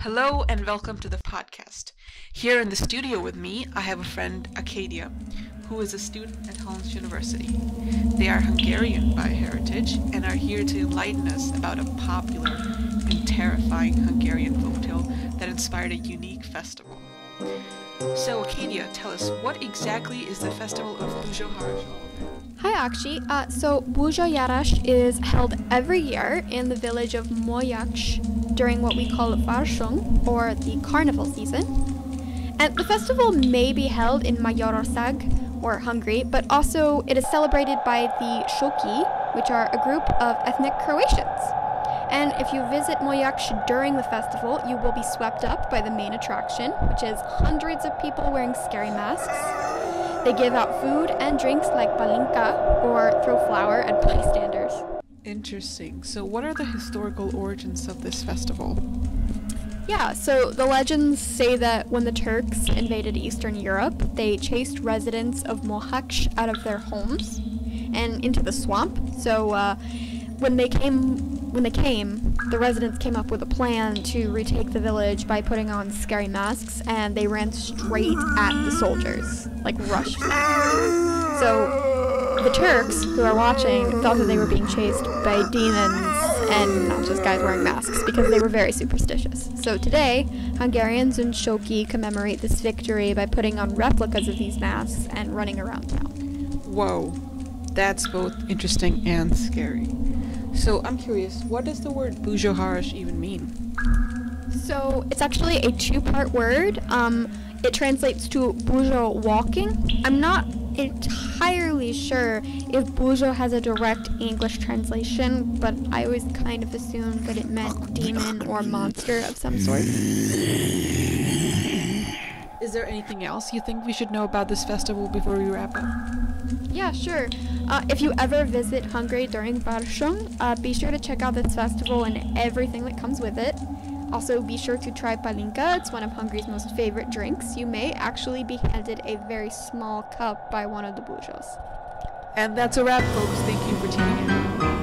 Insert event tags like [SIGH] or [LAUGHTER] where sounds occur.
Hello and welcome to the podcast. Here in the studio with me, I have a friend, Acadia, who is a student at Hollins University. They are Hungarian by heritage and are here to enlighten us about a popular and terrifying Hungarian folktale that inspired a unique festival. So, Acadia, tell us, what exactly is the festival of Bujohar? Hi Akshi. Uh, so Busójárás is held every year in the village of Mohacs during what we call Farsang, or the carnival season. And the festival may be held in Magyarország, or Hungary, but also it is celebrated by the Shoki, which are a group of ethnic Croatians. And if you visit Mohacs during the festival, you will be swept up by the main attraction, which is hundreds of people wearing scary masks. They give out food and drinks like palinka or throw flour at bystanders. Interesting. So, what are the historical origins of this festival? Yeah, so the legends say that when the Turks invaded Eastern Europe, they chased residents of Mohacs out of their homes and into the swamp. So uh, when they came when they came, the residents came up with a plan to retake the village by putting on scary masks, and they ran straight at the soldiers, like rushed. So the Turks, who are watching, thought that they were being chased by demons and not just guys wearing masks because they were very superstitious. So today, Hungarians and Shoki commemorate this victory by putting on replicas of these masks and running around town. Whoa, that's both interesting and scary. So I'm curious, what does the word Busójárás even mean? So it's actually a two-part word. Um, it translates to bujo walking. I'm not entirely sure if bujo has a direct English translation, but I always kind of assumed that it meant demon or monster of some sort. [LAUGHS] Is there anything else you think we should know about this festival before we wrap up? Yeah, sure. Uh, if you ever visit Hungary during Farsang, uh, be sure to check out this festival and everything that comes with it. Also, be sure to try palinka. It's one of Hungary's most favorite drinks. You may actually be handed a very small cup by one of the bujos. And that's a wrap, folks. Thank you for tuning in.